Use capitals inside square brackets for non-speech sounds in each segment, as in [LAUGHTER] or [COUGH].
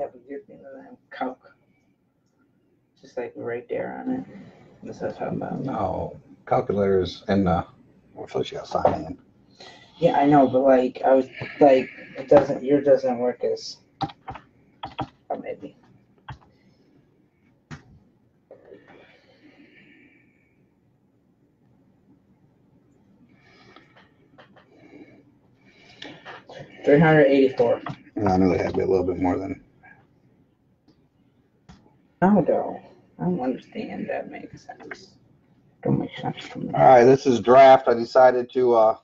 Yeah, a of that calc. Just like right there on it. That's what I'm talking about. No, calculators and uh, first you gotta sign in. Yeah, I know, but like I was like it doesn't your doesn't work as or maybe. Three hundred eighty-four. And I knew they had to be a little bit more than. No, though. I don't understand. That makes sense. Don't make sense to me. All right, this is draft. I decided to uh,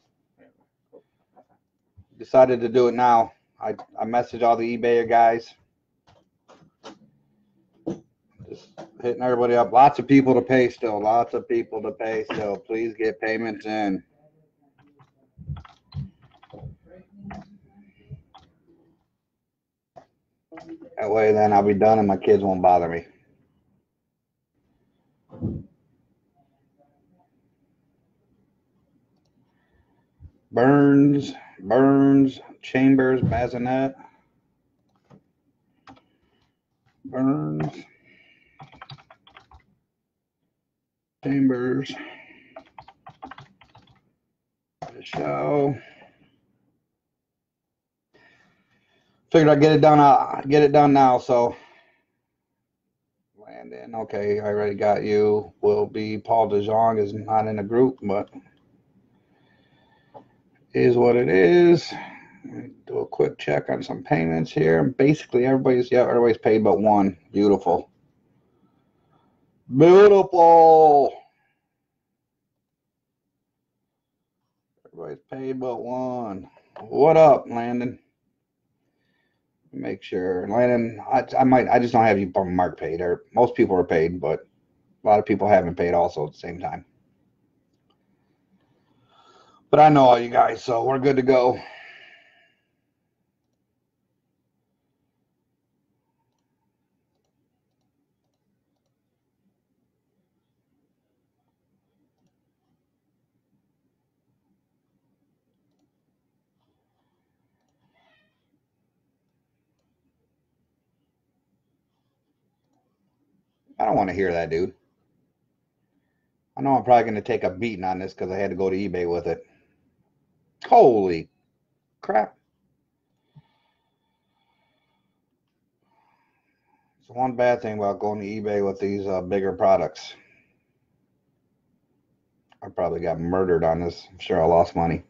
decided to do it now. I I messaged all the eBay guys. Just hitting everybody up. Lots of people to pay still. Lots of people to pay still. Please get payments in. That way, then I'll be done and my kids won't bother me. Burns, Burns, Chambers, Bazinet. Burns. Chambers. Show. Figured I'd get it done, uh, get it done now, so. Landon, okay, I already got you. Will be Paul DeJong is not in the group, but is what it is. Do a quick check on some payments here. Basically, everybody's yeah, everybody's paid but one. Beautiful. Beautiful. Everybody's paid but one. What up, Landon? Make sure, Landon. I, I might. I just don't have you mark paid. Or most people are paid, but a lot of people haven't paid also at the same time. But I know all you guys, so we're good to go. I don't want to hear that, dude. I know I'm probably going to take a beating on this because I had to go to eBay with it. Holy crap. It's one bad thing about going to eBay with these uh, bigger products. I probably got murdered on this. I'm sure I lost money.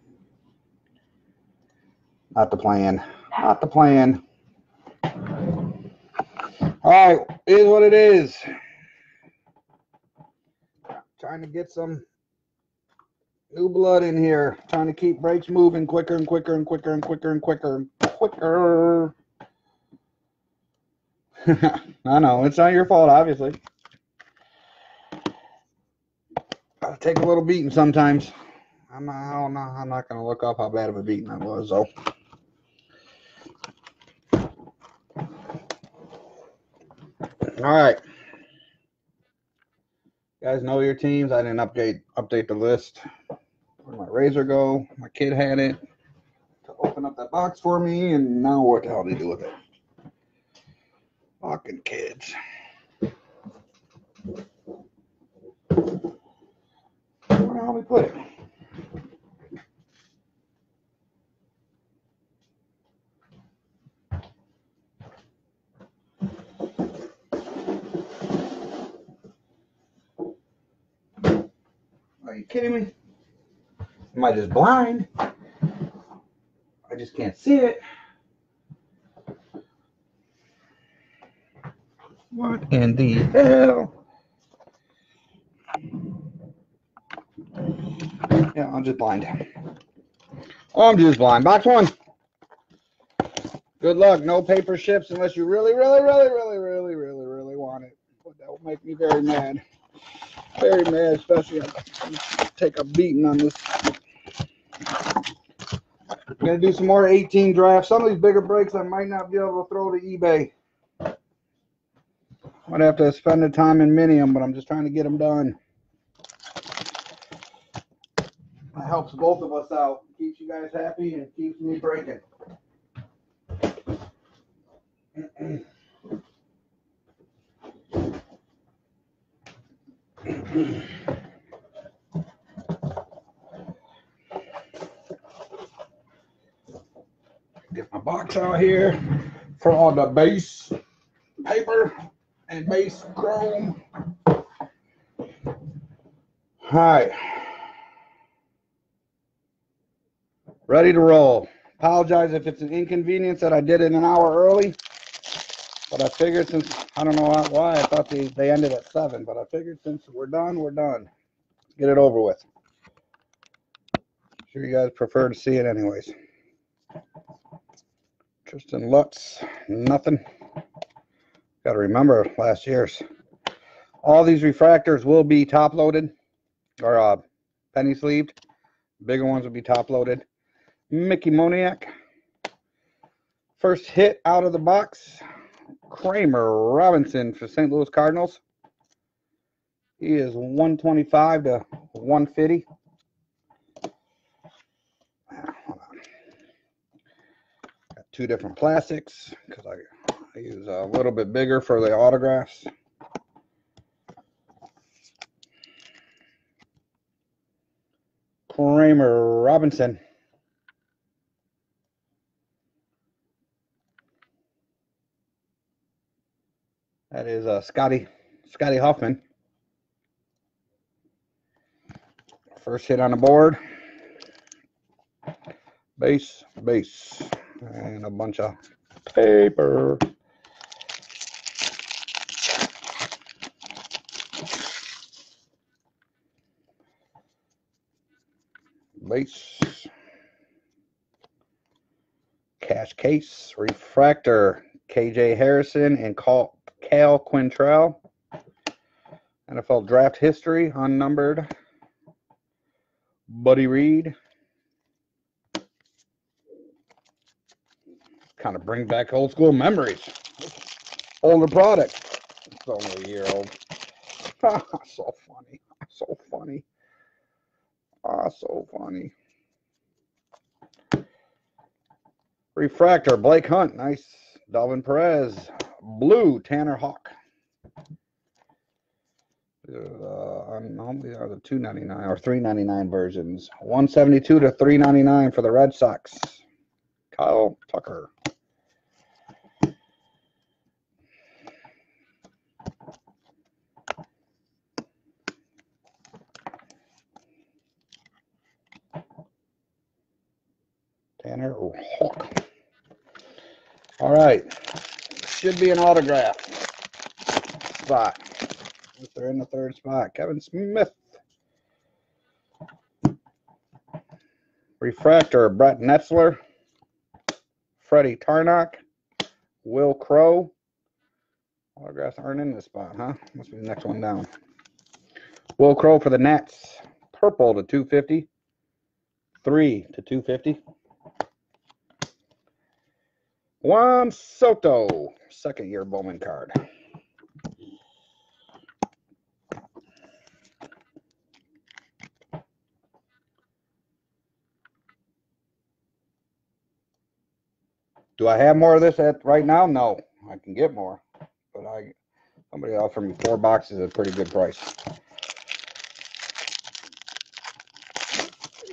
Not the plan. Not the plan. All right, is what it is. Trying to get some new blood in here. Trying to keep brakes moving quicker and quicker and quicker and quicker and quicker and quicker. [LAUGHS] I know it's not your fault, obviously. Gotta take a little beating sometimes. I'm not. I'm not, I'm not gonna look up how bad of a beating that was, though. All right. You guys know your teams. I didn't update update the list. Where'd my razor go? My kid had it to open up that box for me, and now what the hell do you do with it? Fucking kids. Where the hell we put it? Are you kidding me? Am I just blind? I just can't see it. What in the hell? Yeah, I'm just blind. I'm just blind. Box one. Good luck. No paper ships unless you really, really, really, really, really, really, really want it. But that will make me very mad. Very mad, especially I take a beating on this. I'm gonna do some more 18 drafts. Some of these bigger breaks I might not be able to throw to eBay. Might have to spend the time and mini them, but I'm just trying to get them done. It helps both of us out. Keeps you guys happy and keeps me breaking. [CLEARS THROAT] Get my box out here for all the base paper and base chrome. All right. Ready to roll. Apologize if it's an inconvenience that I did it an hour early. But I figured since, I don't know why, I thought they, they ended at seven, but I figured since we're done, we're done. Get it over with. Sure you guys prefer to see it anyways. Tristan Lutz, nothing. Got to remember last year's. All these refractors will be top loaded or uh, penny sleeved. Bigger ones will be top loaded. Mickey Moniak. First hit out of the box. Kramer Robinson for St. Louis Cardinals. He is 125 to 150. Got two different plastics because I, I use a little bit bigger for the autographs. Kramer Robinson. That is uh, Scotty Scotty Hoffman. First hit on the board. Base, base, and a bunch of paper. Base. Cash case, refractor, KJ Harrison and Cal, Cal Quantrill. NFL draft history, unnumbered. Buddy Reed. Kind of bring back old school memories. Older product. It's only a year old. [LAUGHS] so funny. So funny. Ah, so funny. Refractor, Blake Hunt. Nice. Delvin Perez. Blue, Tanner Houck. Uh, no, these are the 299 or 399 versions. 172 to 399 for the Red Sox. Kyle Tucker. Tanner Houck. All right. Should be an autograph spot. If they're in the third spot, Kevin Smith. Refractor, Brett Netzler. Freddy Tarnok. Will Crowe. Autographs aren't in this spot, huh? Must be the next one down. Will Crowe for the Nets. Purple to 250. Three to 250. Juan Soto, second year Bowman card. Do I have more of this at right now? No, I can get more, but I somebody offered me four boxes at a pretty good price.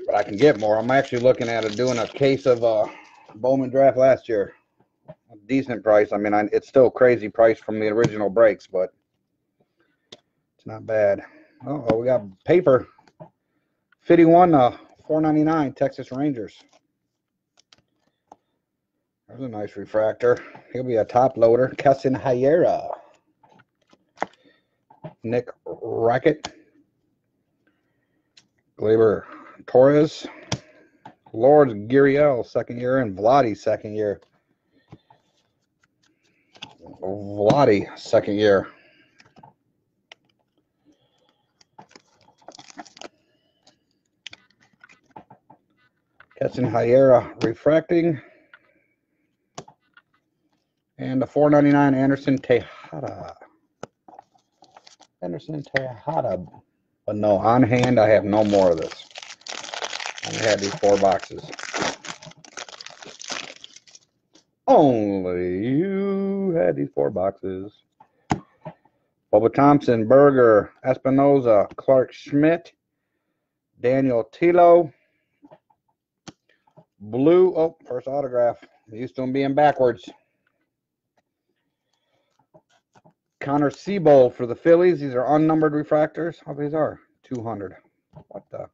But I can get more. I'm actually looking at it doing a case of uh, Bowman draft last year. Decent price. I mean, I, it's still crazy price from the original breaks, but it's not bad. Oh, we got paper. 51 uh, 499 Texas Rangers. There's a nice refractor. He'll be a top loader. Keston Hiura. Nick Rackett. Gleyber Torres. Lourdes Gurriel, second year, and Vladdy, second year. Vladdy, second year. Keston Hiura refracting. And the 499 Anderson Tejeda. Anderson Tejeda. But no, on hand, I have no more of this. I had these four boxes. Only you had these four boxes. Bubba Thompson, Berger, Espinoza, Clarke Schmidt, Daniel Tillo, Blue. Oh, first autograph. Used to them being backwards. Connor Seabold for the Phillies. These are unnumbered refractors. How these are? 200. What the?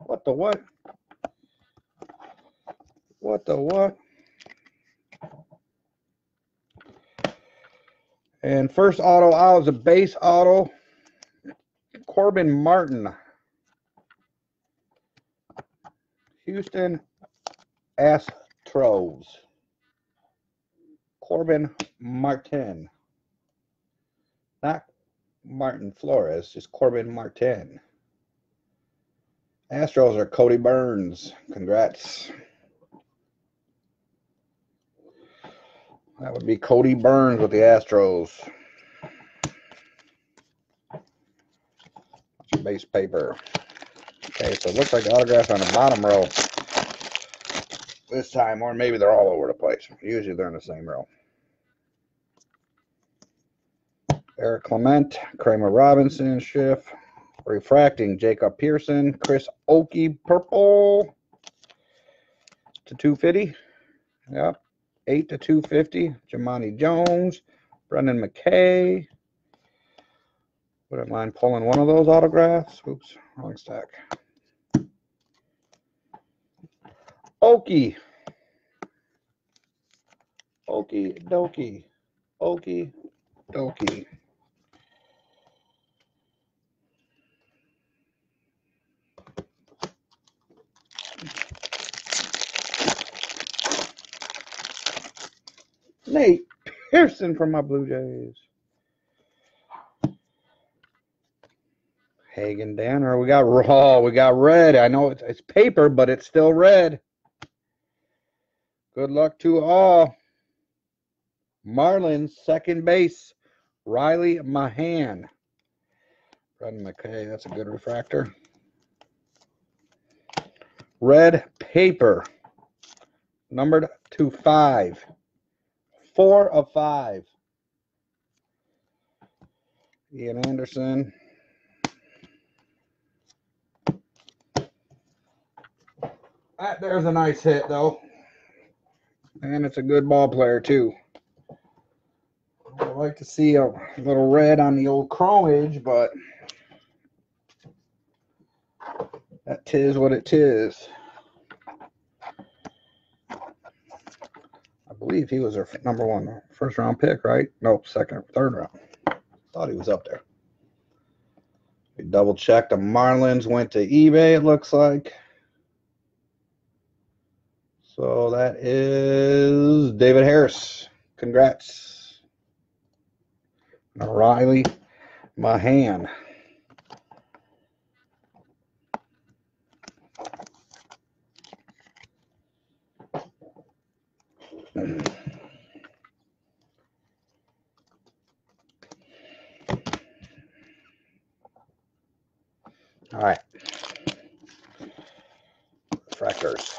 What the what? What the what? And first auto out is a base auto. Corbin Martin. Houston Astros. Corbin Martin. Not Martin Flores, just Corbin Martin. Astros are Cody Burns. Congrats. That would be Cody Burns with the Astros. Base paper. Okay, so it looks like autograph on the bottom row this time, or maybe they're all over the place. Usually they're in the same row. Eric Clement, Kramer Robinson, Schiff, refracting Jacob Pearson, Chris Okey, purple to 250. Yep, 8 to 250. Jamani Jones, Brendan McKay. Wouldn't mind pulling one of those autographs. Oops, wrong stack. Okie. Okie dokie. Okie dokie. Nate Pearson from my Blue Jays. Hagen Danner. We got raw. We got red. I know it's, it's paper, but it's still red. Good luck to all. Marlins, second base. Riley Mahan. Brendan McKay, that's a good refractor. Red paper. Numbered to five. Four of five. Ian Anderson. That there's a nice hit though. And it's a good ball player too. I like to see a little red on the old chromage, but that tis what it tis. Believe he was our number one first round pick, right? Nope, second, or third round. Thought he was up there. We double checked. The Marlins went to eBay, it looks like. So that is David Harris. Congrats. Riley Mahan. All right. Refractors.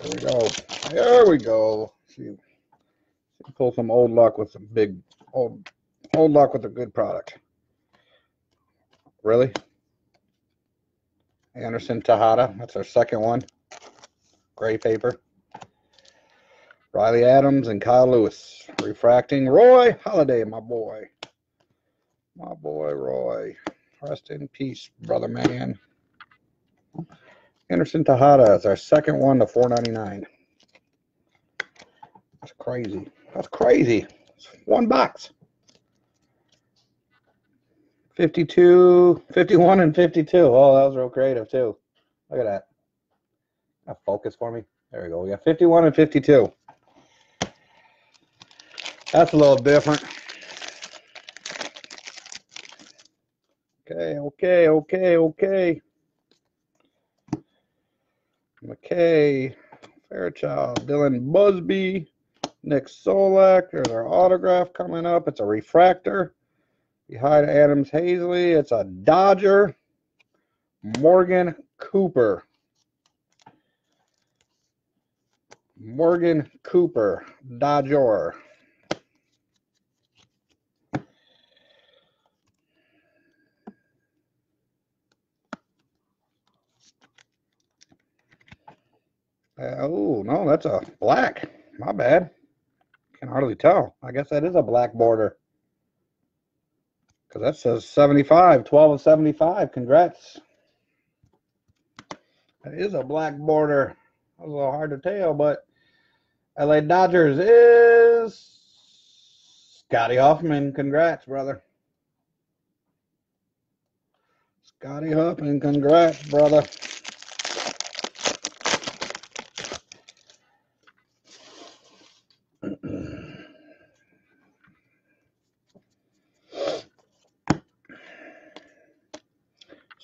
There we go. There we go. See, pull some old luck with some big old old luck with a good product. Really? Anderson Tejeda. That's our second one. Gray paper. Riley Adams and Kyle Lewis. Refracting. Roy Halladay, my boy. My boy Roy. Rest in peace, brother man. Anderson Tejeda is our second one to 499. That's crazy. That's crazy. It's one box. 52, 51, and 52. Oh, that was real creative too. Look at that. Now focus for me. There we go. We got 51 and 52. That's a little different. Okay, okay, okay, okay. McKay, Fairchild, Dylan Busby, Nick Solak. There's our autograph coming up. It's a refractor. Behind Adams Haseley, it's a Dodger. Morgan Cooper. Morgan Cooper, Dodger. Uh, oh, no, that's a black. My bad. Can hardly tell. I guess that is a black border. Because that says 75, 12 of 75. Congrats. That is a black border. That was a little hard to tell, but LA Dodgers is Scotty Hoffman. Congrats, brother. Scotty Hoffman, congrats, brother.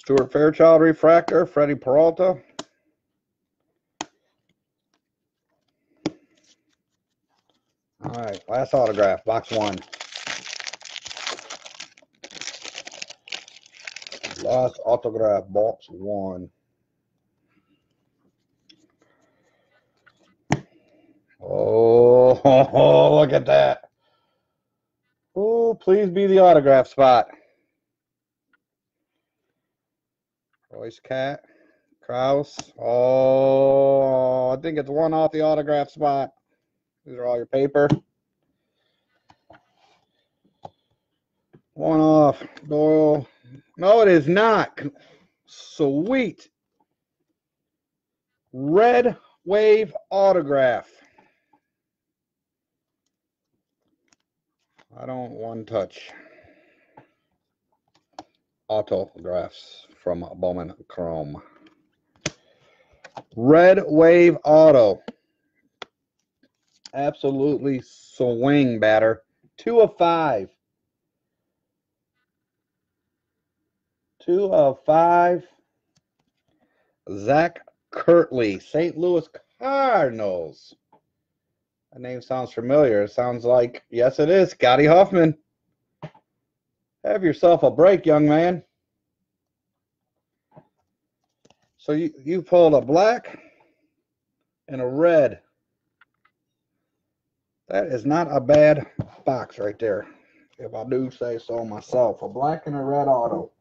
Stuart Fairchild refractor, Freddy Peralta. All right, last autograph, box one. Last autograph, box one. Oh, [LAUGHS] look at that. Oh, please be the autograph spot. Royce Cat, Kraus. Oh, I think it's one off the autograph spot. These are all your paper. One off. Doyle. No, it is not. Sweet. Red Wave autograph. I don't one touch autographs from Bowman Chrome. Red Wave Auto. Absolutely swing batter. Two of five. Two of five. Zach Kirtley, St. Louis Cardinals. That name sounds familiar. It sounds like, yes, it is, Scotty Hoffman. Have yourself a break, young man. So you, you pulled a black and a red. That is not a bad box right there, if I do say so myself. A black and a red auto.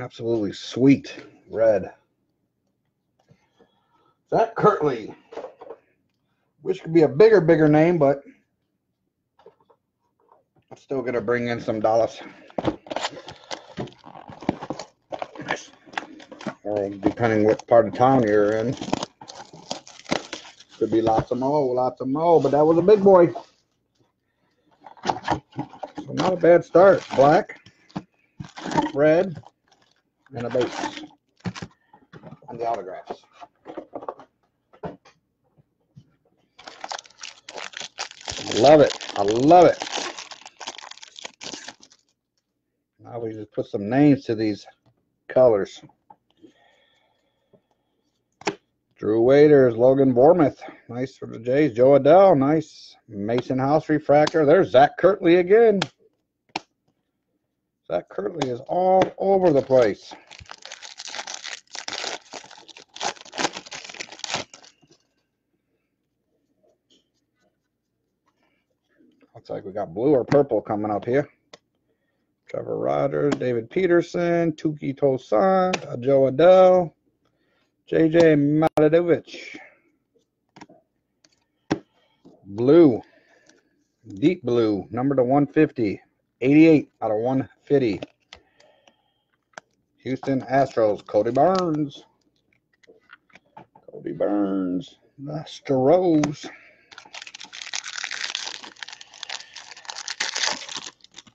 Absolutely sweet red. Zach Kirtley. which could be a bigger, bigger name, but I'm still gonna bring in some dollars. Or depending what part of town you're in. Could be lots of more, lots of more, but that was a big boy. So not a bad start. Black, red, and a base on the autographs. Love it. I love it. Now we just put some names to these colors. Drew Waiters, Logan Warmoth. Nice for the Jays. Jo Adell, nice. Mason House refractor. There's Zach Kirtley again. Zach Kirtley is all over the place. Looks like we got blue or purple coming up here. Trevor Rogers, David Peterson, Touki Toussaint, Jo Adell, JJ Mladenovic. Blue, deep blue, number to 150, 88 out of 150. Houston Astros, Cody Burns. Cody Burns, the Astros.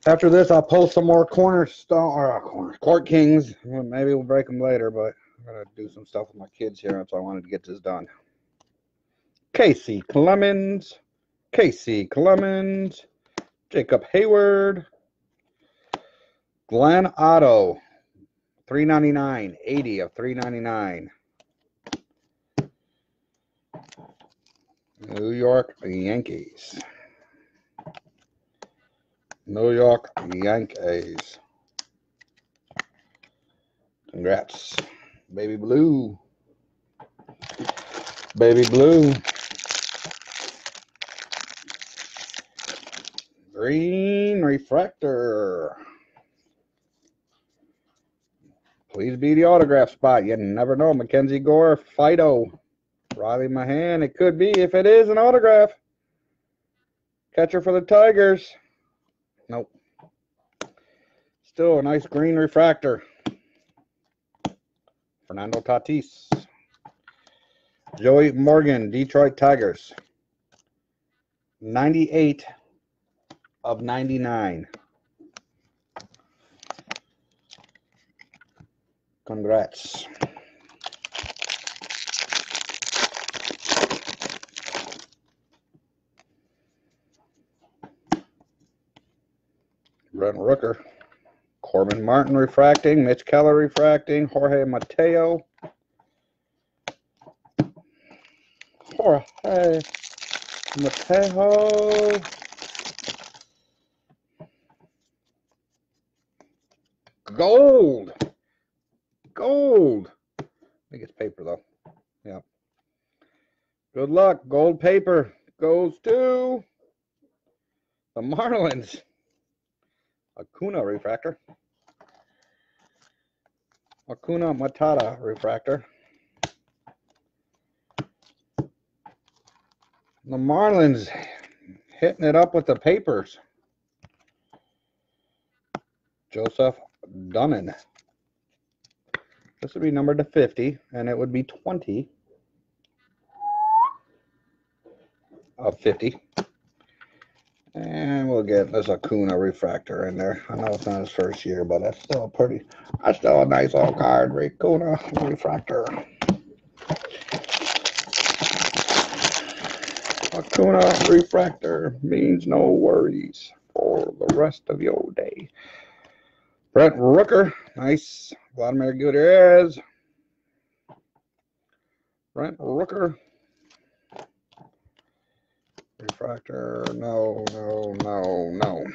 After this, I'll post some more cornerstone or uh, corner, court kings. Maybe we'll break them later, but I'm gonna do some stuff with my kids here, so I wanted to get this done. Kacy Clemens, Kacy Clemens, Jacob Heyward, Glenn Otto, 399, 80 of 399. New York Yankees. New York Yankees. Congrats. Baby Blue. Baby Blue. Green Refractor. Please be the autograph spot. You never know. Mackenzie Gore, Fido, Riley Mahan. It could be if it is an autograph. Catcher for the Tigers. Nope. Still a nice green refractor. Fernando Tatis. Joey Morgan, Detroit Tigers. 98 of 99. Congrats. Brent Rooker. Corbin Martin refracting, Mitch Keller refracting, Jorge Mateo. Jorge Mateo. Gold. Gold. I think it's paper though. Yeah. Good luck. Gold paper goes to the Marlins. Acuna refractor. Acuna Matata refractor. The Marlins hitting it up with the papers. Joseph Dunand. This would be numbered to 50, and it would be 20 of 50. And we'll get this Acuna refractor in there. I know it's not his first year, but that's still a pretty, that's still a nice old card. Acuna refractor. Acuna refractor means no worries for the rest of your day. Brent Rooker, nice. Vladimir Gutierrez. Brent Rooker. Refractor, no, no, no, no.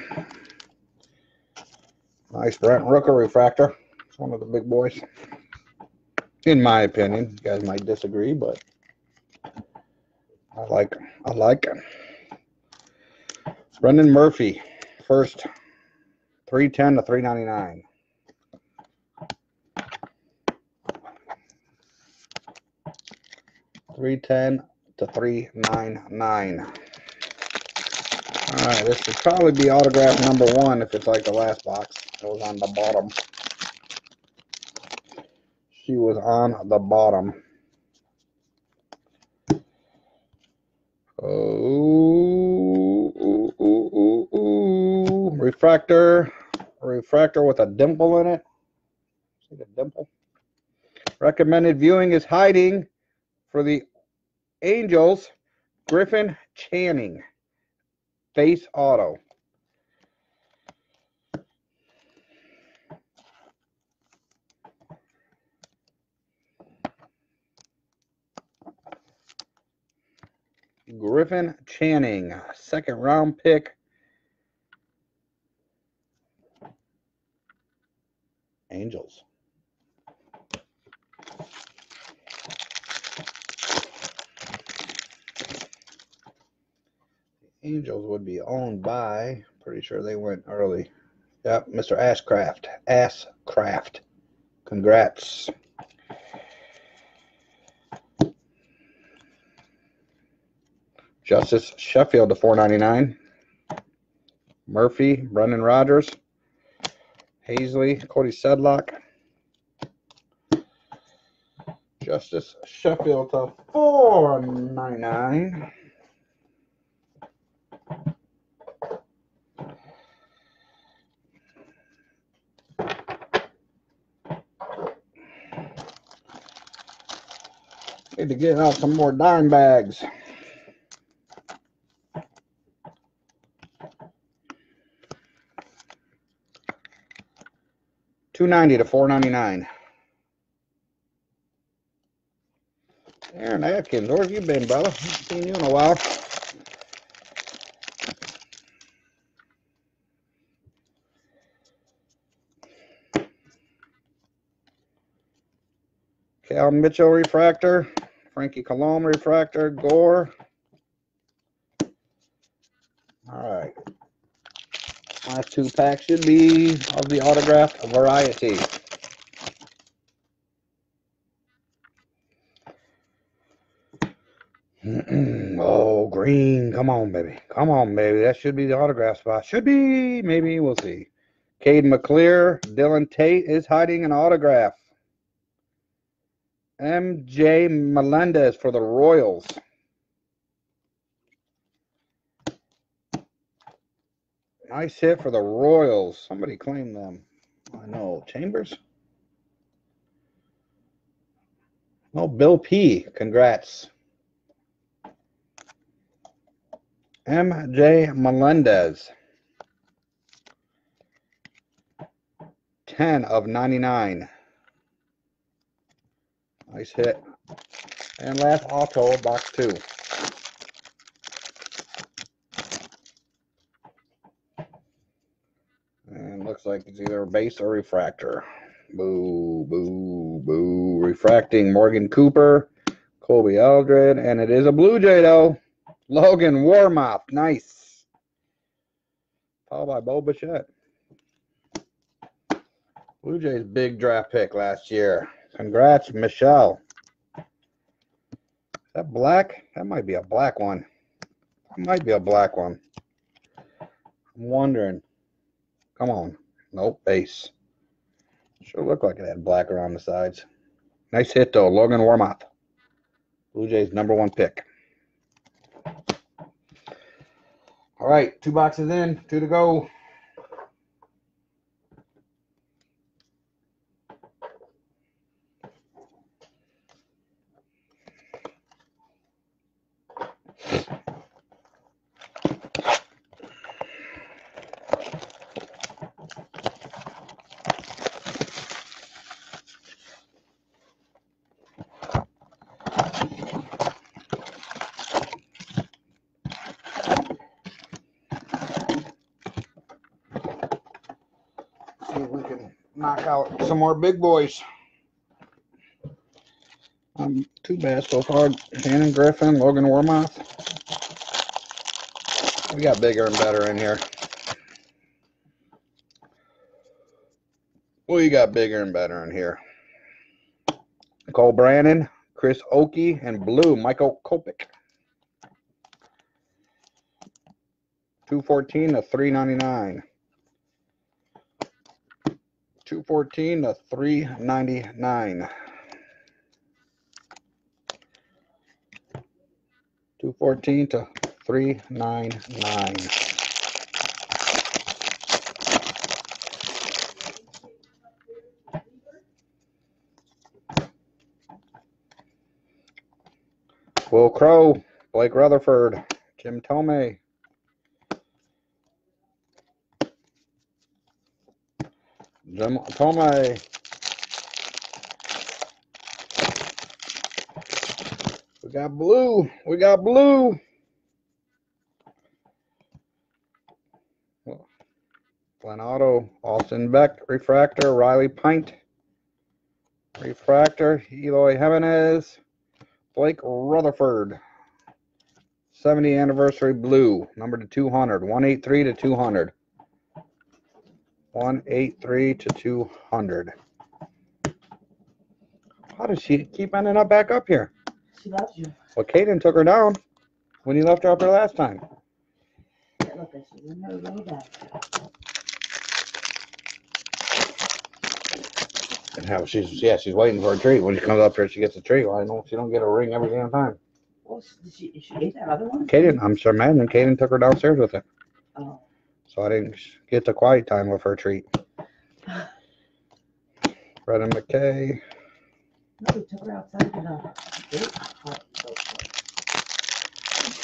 Nice Brent Rooker refractor. It's one of the big boys. In my opinion. You guys might disagree, but I like I like it. Brendan Murphy, first 310 to 399. Three ten to three nine nine. All right, this should probably be autograph number one if it's like the last box. It was on the bottom. She was on the bottom. Oh, ooh, ooh, ooh, ooh. refractor, refractor with a dimple in it. See the dimple? Recommended viewing is hiding for the Angels. Griffin Canning, face auto. Griffin Canning, second round pick. Angels. Angels would be owned by, pretty sure they went early. Yep, Mr. Ashcraft. Ashcraft. Congrats. Justus Sheffield to 499. Murphy, Brendan Rodgers, Haseley, Cody Sedlock. Justus Sheffield to 499. Need to get out some more dime bags. Two ninety to four ninety nine. Aaron Atkins, where have you been, brother? Haven't seen you in a while. Cal Mitchell refractor, Frankie Colom refractor, Gore. All right. Last two packs should be of the autographed variety. [CLEARS THROAT] oh, green. Come on, baby. Come on, baby. That should be the autograph spot. Should be. Maybe. We'll see. Cade McClear. Dylan Tate is hiding an autograph. MJ Melendez for the Royals. Nice hit for the Royals. Somebody claim them. I know. Chambers? Oh, Bill P. Congrats. MJ Melendez. 10 of 99. Nice hit. And last auto, box two. And looks like it's either a base or refractor. Boo, boo, boo. Refracting Morgan Cooper, Colby Eldred, and it is a Blue Jay though. Logan Warmoth, nice. Followed by Bo Bichette. Blue Jays big draft pick last year. Congrats, Michelle. Is that black? That might be a black one. That might be a black one. I'm wondering. Come on. Nope, base. Sure looked like it had black around the sides. Nice hit though, Logan Warmoth. Blue Jays number one pick. All right, two boxes in, two to go. See if we can knock out some more big boys. Um, too bad so far. Shannon Griffin, Logan Warmoth. We got bigger and better in here. We got bigger and better in here. Cole Brannen, Chris Okey, and blue, Michael Kopech. 214 to 399. 214 to 399. 214 to 399. Will Crowe, Blake Rutherford, Jim Tomei, Tomei. We got blue. We got blue. Glenn Otto, Austin Beck, Refractor, Riley Pint, Refractor, Eloy Jimenez, Blake Rutherford, 70 anniversary blue, number to 200, 183 to 200. 183 to 200. How does she keep ending up back up here? She loves you. Well, Caden took her down when he left her up there last time. Yeah, Look, she's in her way back. And how she's yeah, she's waiting for a treat. When she comes up here, she gets a treat. Well, I know she don't get a ring every damn time. Well, did she, she ate that other one? Caden, I'm sure imagine Caden took her downstairs with it. Oh. So I didn't get the quiet time with her treat. Brendan McKay. We took her outside gate. Uh,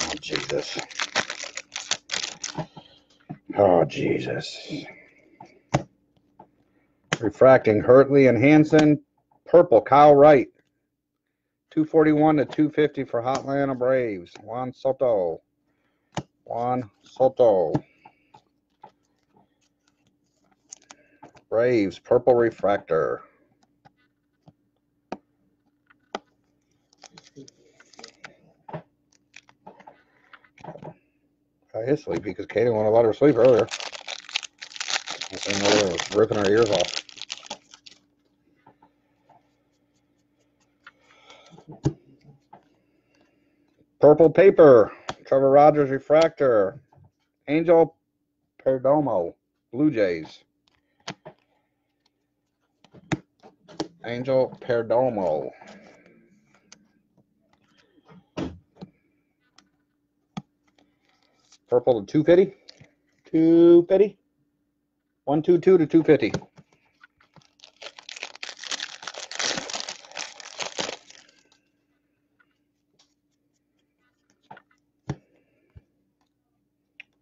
oh, Jesus. Oh, Jesus. Refracting Hurtley and Hanson. Purple, Kyle Wright. 241 to 250 for Hotlanta Braves. Juan Soto. Juan Soto. Braves, purple refractor. I is sleepy because Katie wouldn't let her sleep earlier. Think Mother was ripping her ears off. Purple paper, Trevor Rogers refractor, Angel Perdomo, Blue Jays. Angel Perdomo. Purple to 250. 250. 122 to 250.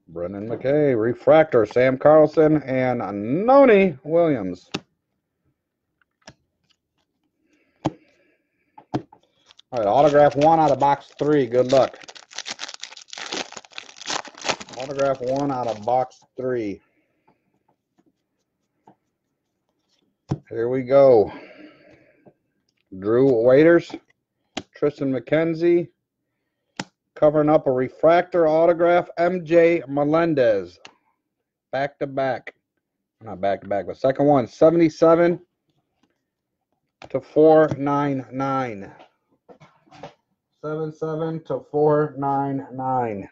Brendan McKay, refractor, Sam Carlson, and Nonie Williams. All right, autograph one out of box three. Good luck. Autograph one out of box three. Here we go. Drew Waters, Triston McKenzie, covering up a refractor autograph, MJ Melendez. Back to back. Not back to back, but second one, 77 to 499. 77 to 499.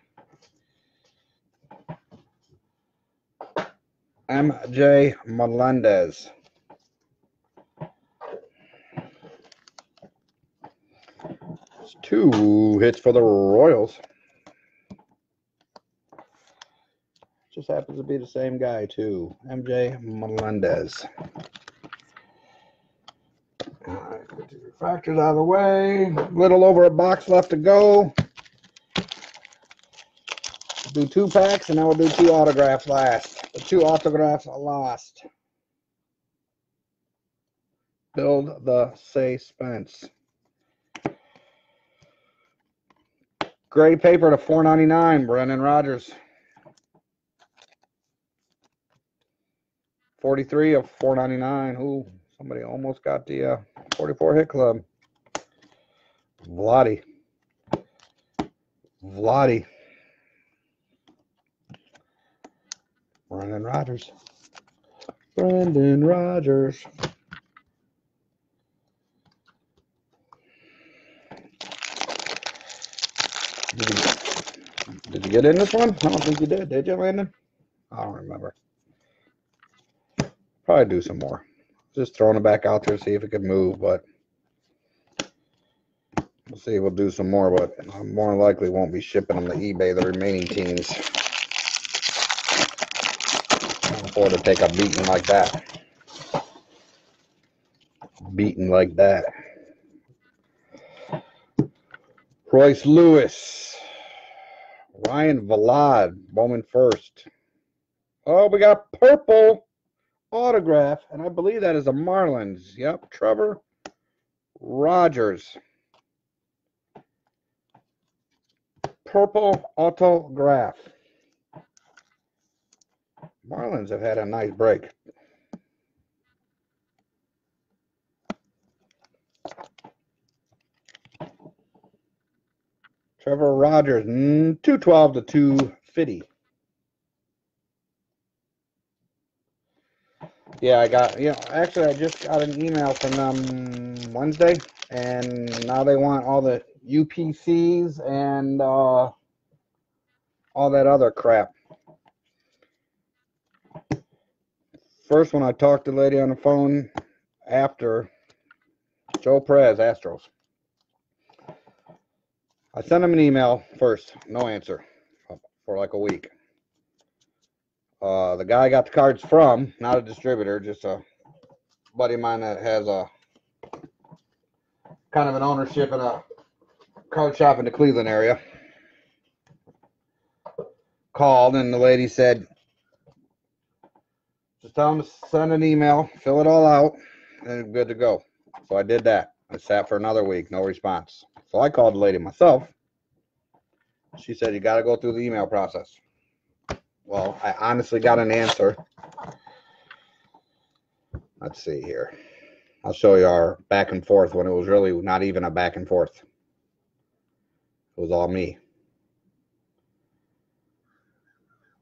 MJ Melendez. It's two hits for the Royals. Just happens to be the same guy, too. MJ Melendez. Refractors out of the way. Little over a box left to go. Do two packs and then we'll do two autographs last. The two autographs last. Build the say suspense. Gray paper to 499, Brendan Rodgers. 43 of 499. Ooh, somebody almost got the uh, 44 hit club. Vladdy. Vladdy. Brendan Rodgers. Brendan Rodgers. Did you, did you get in this one? I don't think you did. Did you, Landon? I don't remember. Probably do some more. Just throwing it back out there, to see if it could move, but we'll see. We'll do some more, but I more likely won't be shipping them to eBay, the remaining teams. Can't to take a beating like that. Beating like that. Royce Lewis. Ryan Vilade, Bowman first. Oh, we got purple autograph, and I believe that is a Marlins. Yep, Trevor Rogers. Purple autograph. Marlins have had a nice break. Trevor Rogers, mm, 212 to 250. Yeah, I got, you know, actually, I just got an email from them Wednesday, and now they want all the UPCs and uh, all that other crap. First, when I talked to the lady on the phone after Joe Perez, Astros, I sent him an email first, no answer for like a week. Uh, the guy I got the cards from, not a distributor, just a buddy of mine that has a kind of an ownership in a card shop in the Cleveland area. Called and the lady said, just tell him to send an email, fill it all out, and good to go. So I did that. I sat for another week, no response. So I called the lady myself. She said, you got to go through the email process. Well, I honestly got an answer. Let's see here. I'll show you our back and forth when it was really not even a back and forth. It was all me.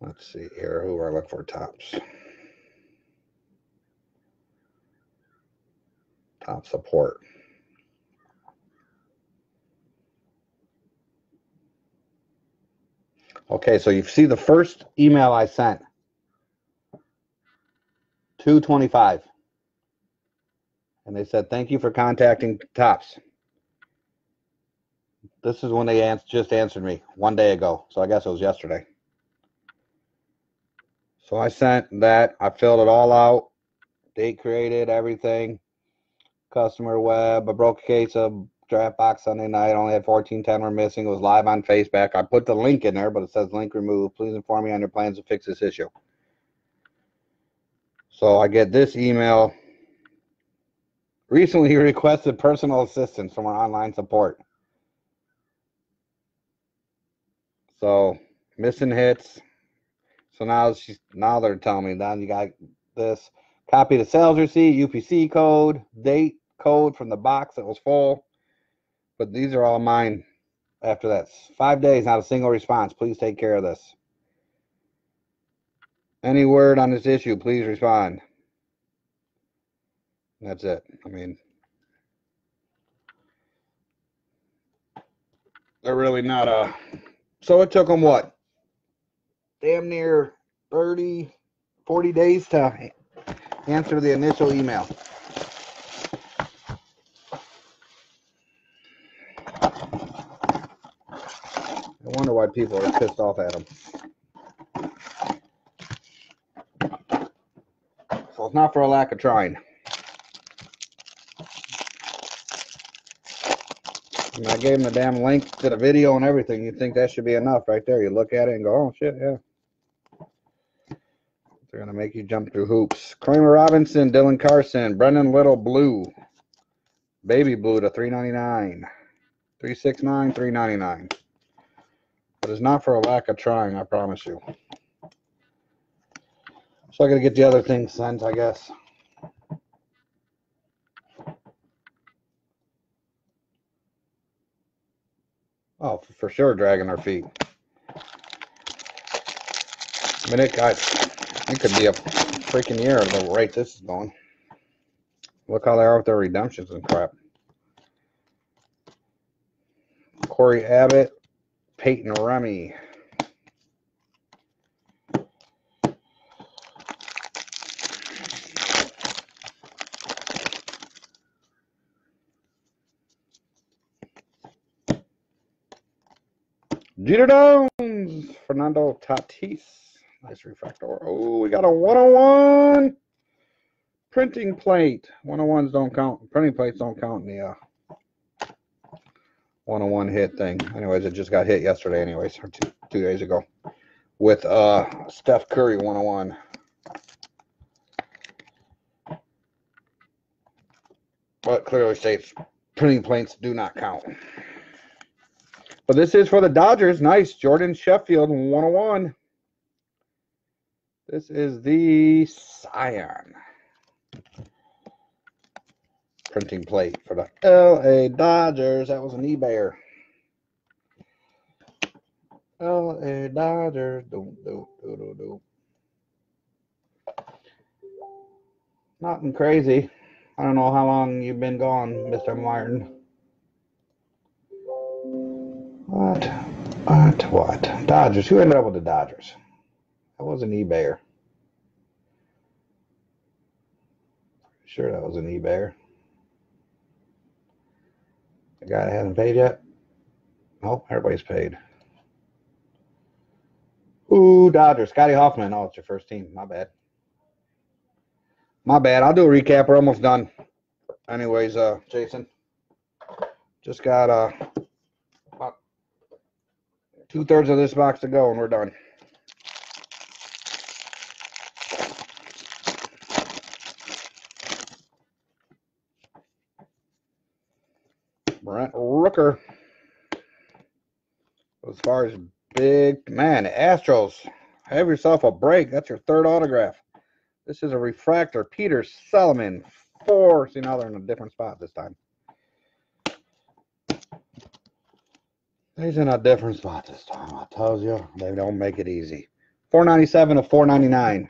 Let's see here. Who are I look for Topps? Topps support. Okay, so you see the first email I sent. 225. And they said, thank you for contacting Topps. This is when they ans- just answered me one day ago. So I guess it was yesterday. So I sent that. I filled it all out. Date created, everything. Customer web. A case of draft box Sunday night. Only had 1410 were missing. It was live on Facebook. I put the link in there, but it says link removed. Please inform me on your plans to fix this issue. So I get this email. Recently [LAUGHS] requested personal assistance from our online support. So missing hits. So now she's now they're telling me Don, you got this. Copy the sales receipt, UPC code, date code from the box that was full. But these are all mine after that. Five days, not a single response. Please take care of this. Any word on this issue, please respond. That's it. I mean, they're really not a. So it took them what? Damn near 30, 40 days to answer the initial email. I wonder why people are pissed off at him. So it's not for a lack of trying. I, I gave them the damn link to the video and everything. You'd think that should be enough right there. You look at it and go, oh shit, yeah. They're gonna make you jump through hoops. Kramer Robertson, Dylan Carlson, Brendan Little Blue. Baby Blue to 399. 369, 399. But it's not for a lack of trying, I promise you. So I gotta get the other things sent, I guess. Oh, for sure, dragging our feet. I mean, it, I, it could be a freaking year at the rate this is going. Look how they are with their redemptions and crap. Cory Abbott, Peyton Remy. Jeter Downs, Fernando Tatis. Nice refractor. Oh, we got a 101 printing plate. 101s don't count. Printing plates don't count in the uh, 101 hit thing. Anyways, it just got hit yesterday, anyways, or two, two days ago, with uh, Steph Curry 101. But clearly states printing plates do not count. But this is for the Dodgers. Nice. Jordan Sheffield 101. This is the cyan printing plate for the LA Dodgers. That was an eBayer. LA Dodgers. Do, do, do, do, do. Nothing crazy. I don't know how long you've been gone, Mr. Martin. What? What? What? Dodgers. Who ended up with the Dodgers? That was an eBayer. Sure, that was an eBayer. The guy hasn't paid yet? Nope, everybody's paid. Ooh, Dodgers. Scotty Hoffman. Oh, it's your first team. My bad. My bad. I'll do a recap. We're almost done. Anyways, uh, Jason. Just got uh about two thirds of this box to go and we're done. Brent Rooker. As far as big man, Astros, have yourself a break. That's your third autograph. This is a refractor. Peter Solomon. Four. See, now they're in a different spot this time. He's in a different spot this time. I told you, they don't make it easy. 497 to 499.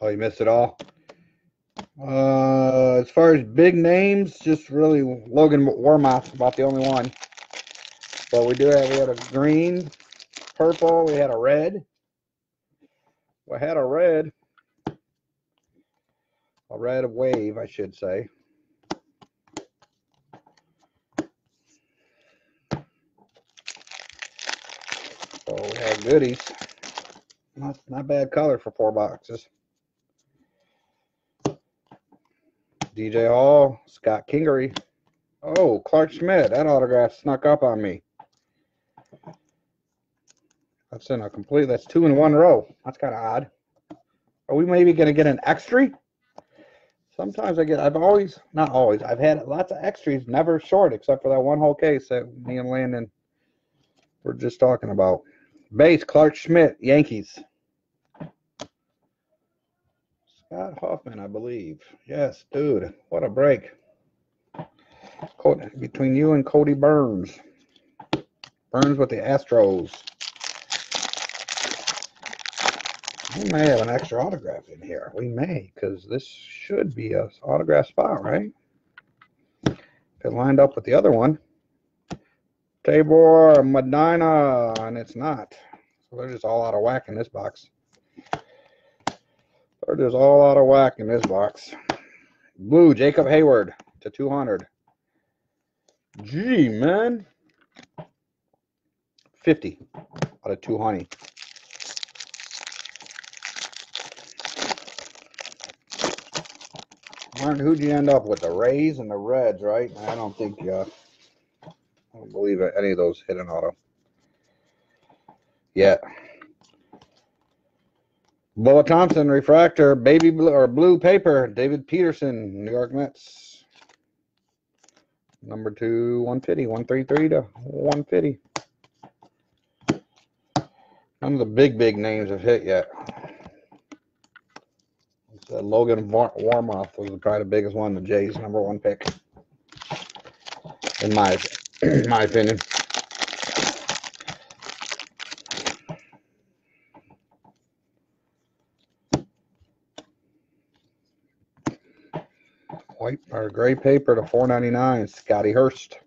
Oh, you missed it all? Uh, as far as big names, just really Logan Warmoth, about the only one. But we do have, we had a green, purple, we had a red. We had a red. A red wave, I should say. So we have goodies. Not, not bad color for four boxes. DL Hall, Scott Kingery. Oh, Clarke Schmidt. That autograph snuck up on me. That's in a complete, that's two in one row. That's kind of odd. Are we maybe going to get an extra? Sometimes I get, I've always, not always, I've had lots of extras, never short, except for that one whole case that me and Landon were just talking about. Base, Clarke Schmidt, Yankees. Scott Hoffman, I believe. Yes, dude, what a break. Between you and Cody Burns. Burns with the Astros. We may have an extra autograph in here. We may, because this should be a autograph spot, right? If it lined up with the other one. Tabor Medina, and it's not. So they're just all out of whack in this box. They're just all out of whack in this box. Blue, Jacob Heyward to 200. Gee, man. 50 out of 200. Martin, who'd you end up with? The Rays and the Reds, right? I don't think, uh, I don't believe any of those hit an auto. Yet. Bubba Thompson, refractor, baby blue or blue paper, David Peterson, New York Mets. Number two, 150, 133 to 150. None of the big, big names have hit yet. Uh, Logan War- Warmoth was probably the biggest one, the Jays' number one pick, in my in [CLEARS THROAT] my opinion. Or gray paper to 499. Scotty Hurst,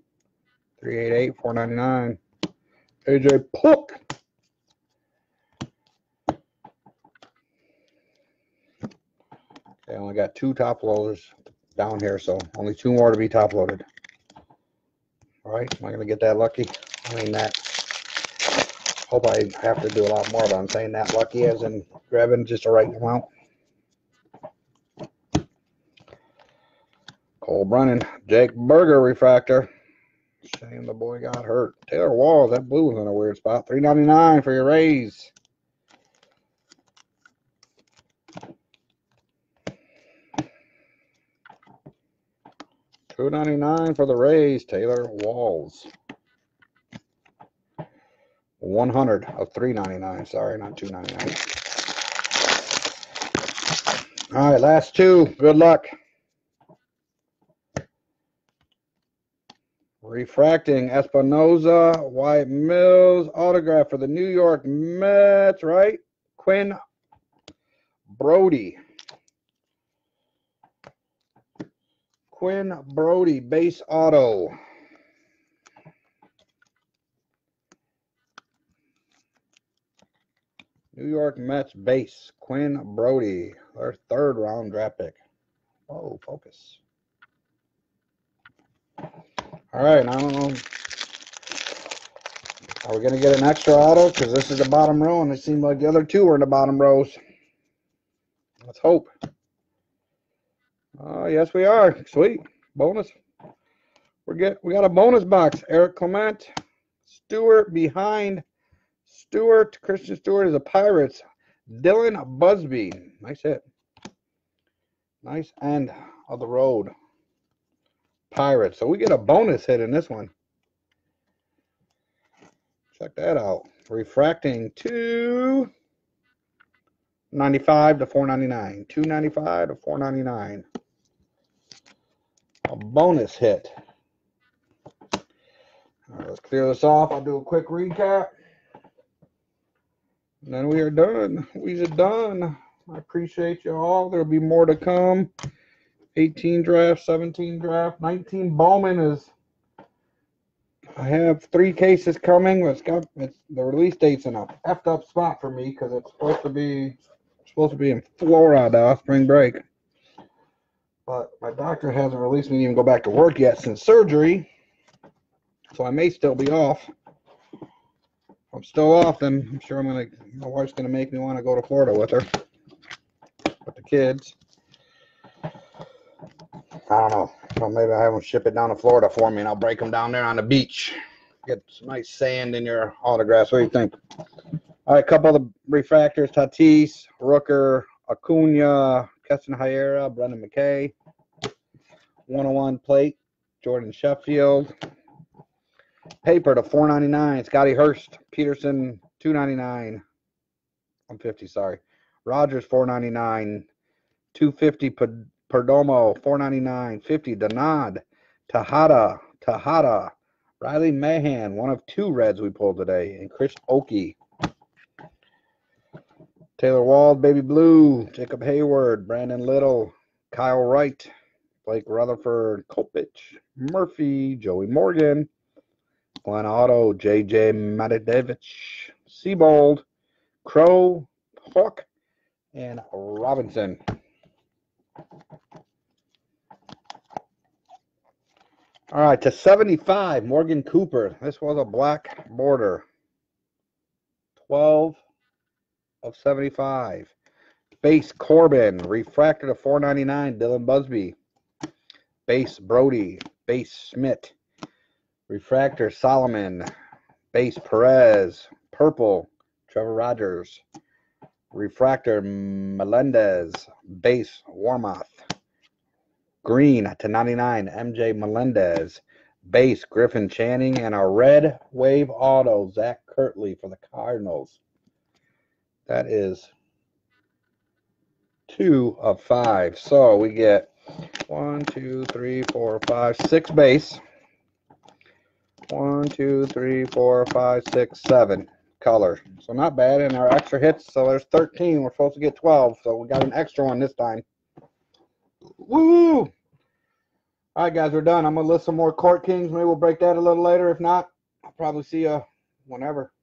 388, 499. AJ Puk. Okay, I only got two top loaders down here, so only two more to be top loaded. All right, am I gonna get that lucky? I mean that. Hope I have to do a lot more, but I'm saying that lucky as in grabbing just the right amount. Cole Brannen, Jake Burger refractor. Shame the boy got hurt. Taylor Walls, that blue was in a weird spot. Three ninety nine for your Rays. Two ninety nine for the Rays. Taylor Walls. One hundred of three ninety nine. Sorry, not two ninety nine. All right, last two. Good luck. Refracting Espinoza, Wyatt Mills, autograph for the New York Mets, right? Quinn Brodey. Quinn Brodey, base auto. New York Mets base, Quinn Brodey, their third round draft pick. Oh, focus. All right, I don't know. Are we going to get an extra auto? Because this is the bottom row, and it seemed like the other two were in the bottom rows. Let's hope. Uh, yes, we are. Sweet. Bonus. We get we got a bonus box. Eric Clement, Stewart behind Stewart. Christian Stewart is a Pirates. Dylan Busby. Nice hit. Nice end of the road. Pirates. So we get a bonus hit in this one. Check that out. Refracting to 95 to 499. 295 to 499. A bonus hit. Let's clear this off. I'll do a quick recap. And then we are done. We are done. I appreciate you all. There'll be more to come. 18 draft, 17 draft, 19 Bowman is I have three cases coming. It's got it's the release date's in a effed up spot for me because it's supposed to be supposed to be in Florida spring break. But my doctor hasn't released me to even go back to work yet since surgery. So I may still be off. If I'm still off, then I'm sure I'm gonna my wife's gonna make me want to go to Florida with her. With the kids. I don't know. Well, maybe I have them ship it down to Florida for me and I'll break them down there on the beach. Get some nice sand in your autographs. What do you think? All right, a couple of the refractors Tatis, Rooker, Acuna, Keston Hiura, Brendan McKay. 101 plate, Jordan Sheffield. Paper to 499, Scotty Hurst, Peterson 299. I'm 50, sorry. Rogers 499, 250 Perdomo, 499, 50, Dunand, Tejeda, Tejeda, Riley Mahan, one of two Reds we pulled today, and Chris Okey. Taylor Walls, Baby Blue, Jacob Heyward, Brendan Little, Kyle Wright, Blake Rutherford, Kopech, Murphy, Joey Morgan, Glenn Otto, JJ Matijevic, Seabold, Crowe, Houck, and Robertson. All right, to 75, Morgan Cooper. This was a black border. 12 of 75. Base Corbin, refractor to 499, Dylan Busby. Base Brodey, base Smith. Refractor Solomon, base Perez, purple Trevor Rogers. Refractor Melendez, base Warmoth. Green to 99, MJ Melendez. Base, Griffin Canning. And a red wave auto, Zach Kirtley for the Cardinals. That is two of five. So we get one, two, three, four, five, six base. One, two, three, four, five, six, seven color. So not bad. And our extra hits, so there's 13. We're supposed to get 12. So we got an extra one this time. Woo! All right, guys, we're done. I'm to list some more Court Kings. Maybe we'll break that a little later. If not, I'll probably see you whenever.